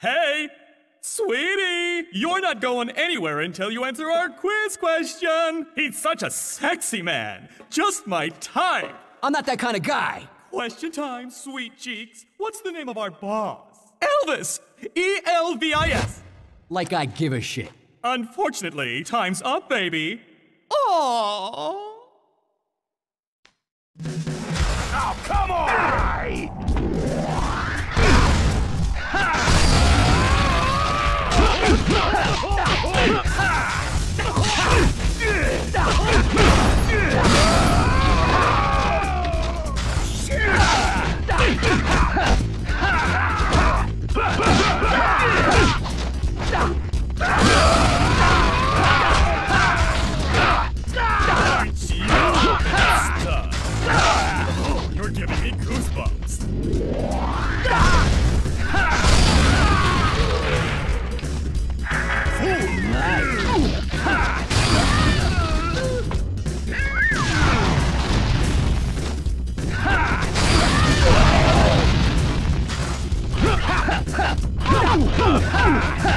Hey, sweetie, you're not going anywhere until you answer our quiz question. He's such a sexy man, just my type. I'm not that kind of guy. Question time, sweet cheeks. What's the name of our boss? Elvis! E L V I S. Like I give a shit. Unfortunately, time's up, baby. Oh. Oh, come on! I... Shit! 哼！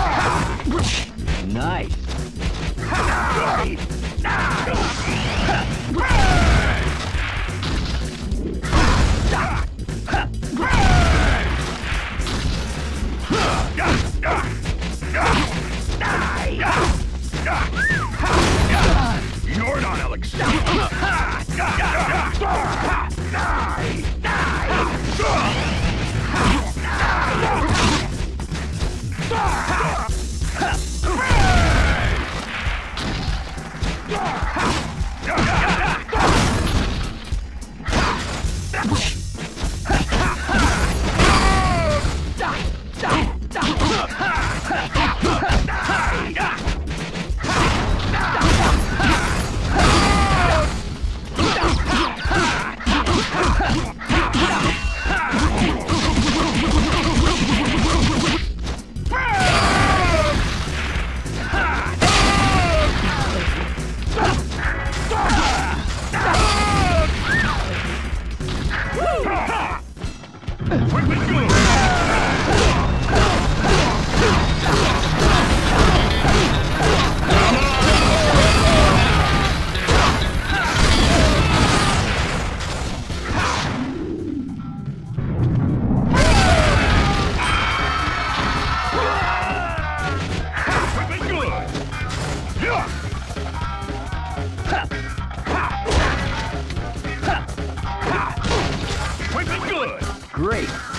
It. Nice. Good. Great.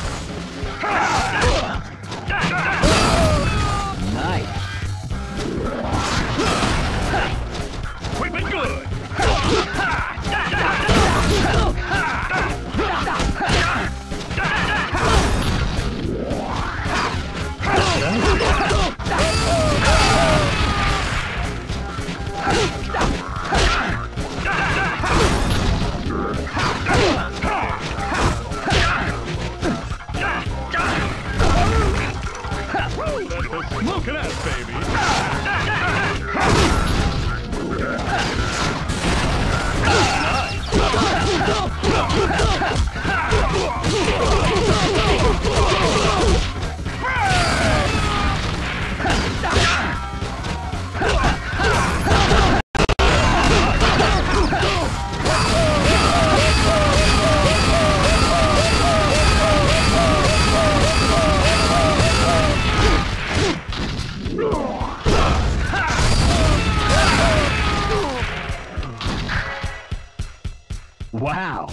Wow.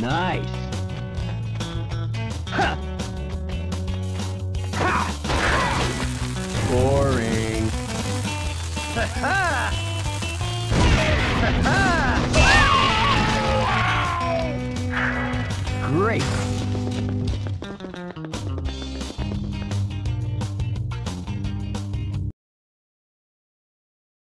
Nice. Great.